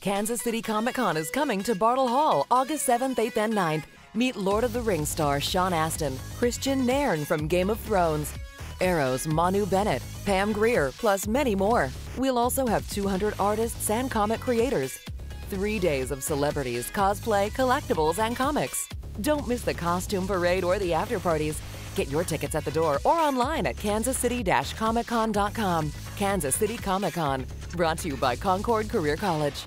Kansas City Comic Con is coming to Bartle Hall August 7th, 8th, and 9th. Meet Lord of the Rings star Sean Astin, Kristian Nairn from Game of Thrones, Arrow's Manu Bennett, Pam Grier, plus many more. We'll also have 200 artists and comic creators. Three days of celebrities, cosplay, collectibles, and comics. Don't miss the costume parade or the after parties. Get your tickets at the door or online at kansascity-comiccon.com. Kansas City Comic Con, brought to you by Concord Career College.